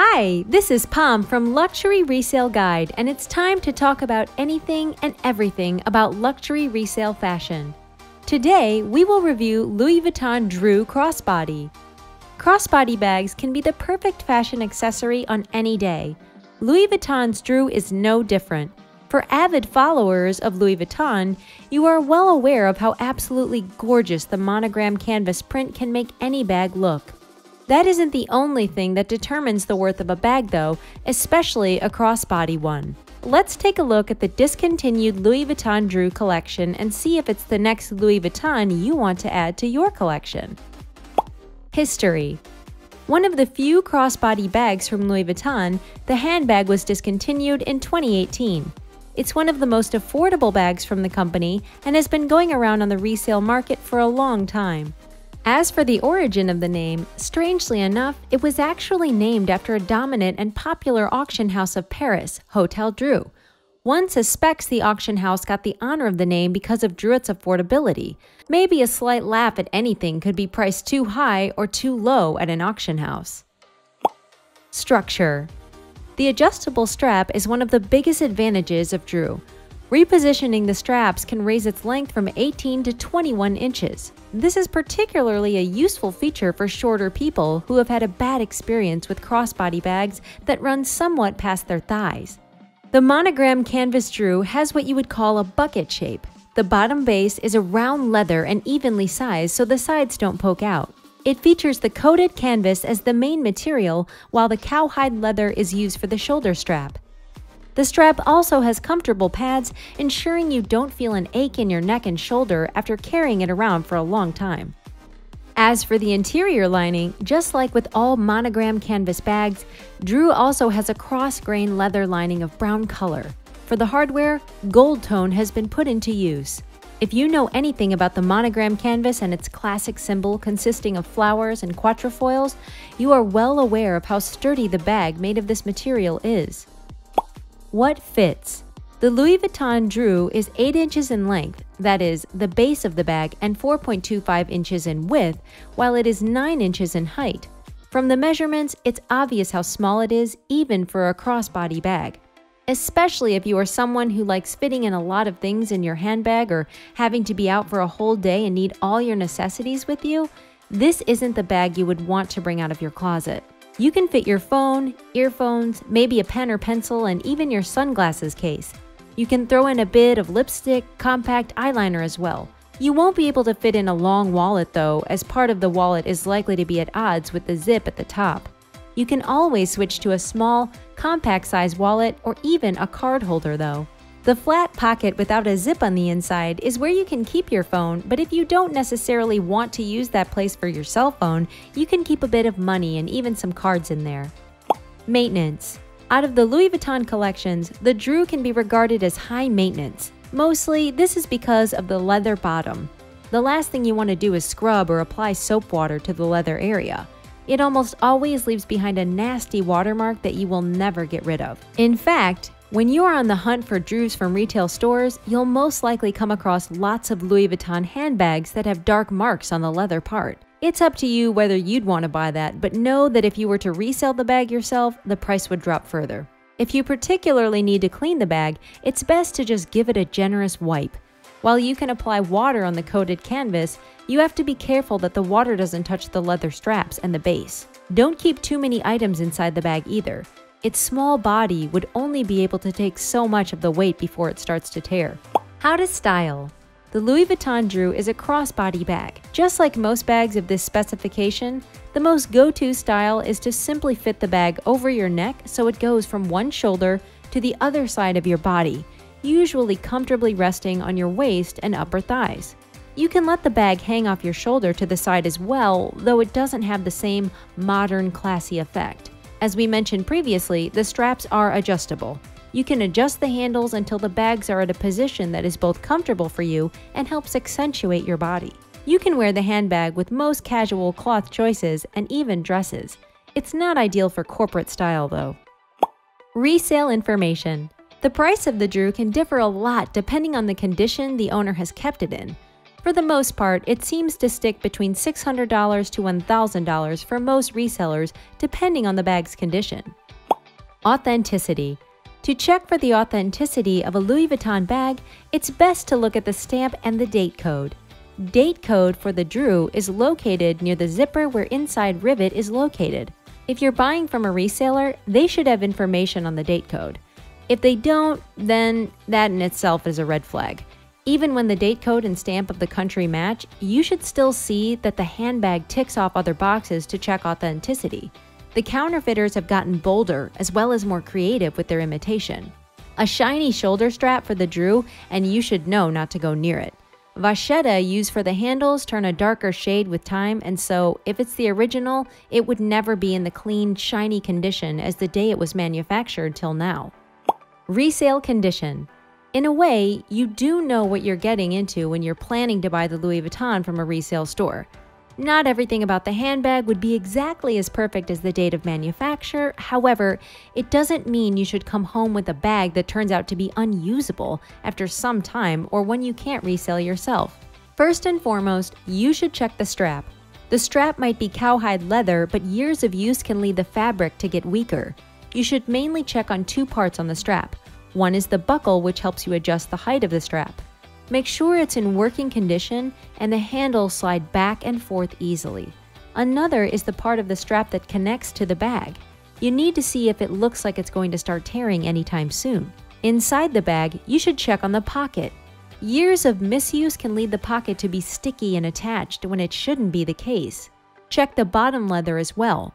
Hi, this is Pom from Luxury Resale Guide, and it's time to talk about anything and everything about luxury resale fashion. Today, we will review Louis Vuitton Drouot Crossbody. Crossbody bags can be the perfect fashion accessory on any day. Louis Vuitton's Drouot is no different. For avid followers of Louis Vuitton, you are well aware of how absolutely gorgeous the monogram canvas print can make any bag look. That isn't the only thing that determines the worth of a bag, though, especially a crossbody one. Let's take a look at the discontinued Louis Vuitton Drouot collection and see if it's the next Louis Vuitton you want to add to your collection. History One of the few crossbody bags from Louis Vuitton, the handbag was discontinued in 2018. It's one of the most affordable bags from the company and has been going around on the resale market for a long time. As for the origin of the name, strangely enough, it was actually named after a dominant and popular auction house of Paris, Hotel Drouot. One suspects the auction house got the honor of the name because of Drouot's affordability. Maybe a slight laugh at anything could be priced too high or too low at an auction house. Structure the adjustable strap is one of the biggest advantages of Drouot. Repositioning the straps can raise its length from 18 to 21 inches. This is particularly a useful feature for shorter people who have had a bad experience with crossbody bags that run somewhat past their thighs. The monogram canvas Drouot has what you would call a bucket shape. The bottom base is a round leather and evenly sized so the sides don't poke out. It features the coated canvas as the main material, while the cowhide leather is used for the shoulder strap. The strap also has comfortable pads, ensuring you don't feel an ache in your neck and shoulder after carrying it around for a long time. As for the interior lining, just like with all monogram canvas bags, Drouot also has a cross-grain leather lining of brown color. For the hardware, gold tone has been put into use. If you know anything about the monogram canvas and its classic symbol consisting of flowers and quatrefoils, you are well aware of how sturdy the bag made of this material is. What fits? The Louis Vuitton Drouot is 8 inches in length, that is, the base of the bag, and 4.25 inches in width, while it is 9 inches in height. From the measurements, it's obvious how small it is, even for a crossbody bag especially if you are someone who likes fitting in a lot of things in your handbag or having to be out for a whole day and need all your necessities with you, this isn't the bag you would want to bring out of your closet. You can fit your phone, earphones, maybe a pen or pencil, and even your sunglasses case. You can throw in a bit of lipstick, compact eyeliner as well. You won't be able to fit in a long wallet though, as part of the wallet is likely to be at odds with the zip at the top. You can always switch to a small, compact size wallet, or even a card holder though. The flat pocket without a zip on the inside is where you can keep your phone, but if you don't necessarily want to use that place for your cell phone, you can keep a bit of money and even some cards in there. Maintenance Out of the Louis Vuitton collections, the Drouot can be regarded as high maintenance. Mostly, this is because of the leather bottom. The last thing you want to do is scrub or apply soap water to the leather area it almost always leaves behind a nasty watermark that you will never get rid of. In fact, when you are on the hunt for Drouots from retail stores, you'll most likely come across lots of Louis Vuitton handbags that have dark marks on the leather part. It's up to you whether you'd want to buy that, but know that if you were to resell the bag yourself, the price would drop further. If you particularly need to clean the bag, it's best to just give it a generous wipe. While you can apply water on the coated canvas, you have to be careful that the water doesn't touch the leather straps and the base. Don't keep too many items inside the bag either. Its small body would only be able to take so much of the weight before it starts to tear. How to style. The Louis Vuitton Drouot is a crossbody bag. Just like most bags of this specification, the most go-to style is to simply fit the bag over your neck so it goes from one shoulder to the other side of your body, usually comfortably resting on your waist and upper thighs. You can let the bag hang off your shoulder to the side as well, though it doesn't have the same modern, classy effect. As we mentioned previously, the straps are adjustable. You can adjust the handles until the bags are at a position that is both comfortable for you and helps accentuate your body. You can wear the handbag with most casual cloth choices and even dresses. It's not ideal for corporate style though. Resale information. The price of the Drouot can differ a lot depending on the condition the owner has kept it in. For the most part, it seems to stick between $600 to $1,000 for most resellers, depending on the bag's condition. Authenticity. To check for the authenticity of a Louis Vuitton bag, it's best to look at the stamp and the date code. Date code for the Drouot is located near the zipper where inside rivet is located. If you're buying from a reseller, they should have information on the date code. If they don't, then that in itself is a red flag. Even when the date code and stamp of the country match, you should still see that the handbag ticks off other boxes to check authenticity. The counterfeiters have gotten bolder as well as more creative with their imitation. A shiny shoulder strap for the Drouot, and you should know not to go near it. Vachetta used for the handles turn a darker shade with time, and so if it's the original, it would never be in the clean, shiny condition as the day it was manufactured till now. Resale condition. In a way, you do know what you're getting into when you're planning to buy the Louis Vuitton from a resale store. Not everything about the handbag would be exactly as perfect as the date of manufacture, however, it doesn't mean you should come home with a bag that turns out to be unusable after some time or one you can't resell yourself. First and foremost, you should check the strap. The strap might be cowhide leather, but years of use can lead the fabric to get weaker. You should mainly check on two parts on the strap. One is the buckle, which helps you adjust the height of the strap. Make sure it's in working condition and the handles slide back and forth easily. Another is the part of the strap that connects to the bag. You need to see if it looks like it's going to start tearing anytime soon. Inside the bag, you should check on the pocket. Years of misuse can lead the pocket to be sticky and attached when it shouldn't be the case. Check the bottom leather as well.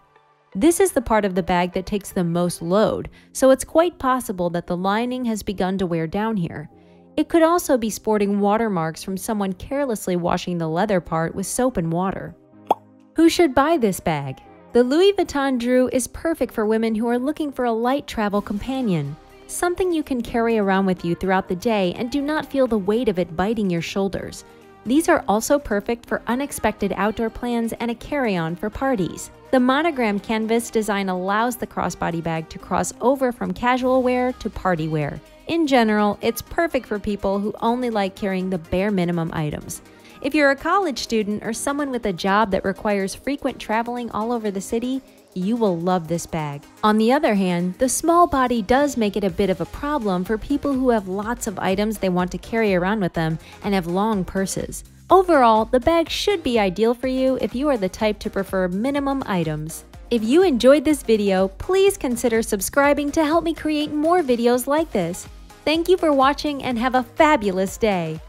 This is the part of the bag that takes the most load, so it's quite possible that the lining has begun to wear down here. It could also be sporting watermarks from someone carelessly washing the leather part with soap and water. Who should buy this bag? The Louis Vuitton Drouot is perfect for women who are looking for a light travel companion, something you can carry around with you throughout the day and do not feel the weight of it biting your shoulders. These are also perfect for unexpected outdoor plans and a carry-on for parties. The monogram canvas design allows the crossbody bag to cross over from casual wear to party wear. In general, it's perfect for people who only like carrying the bare minimum items. If you're a college student or someone with a job that requires frequent traveling all over the city, you will love this bag. On the other hand, the small body does make it a bit of a problem for people who have lots of items they want to carry around with them and have long purses. Overall, the bag should be ideal for you if you are the type to prefer minimum items. If you enjoyed this video, please consider subscribing to help me create more videos like this. Thank you for watching and have a fabulous day!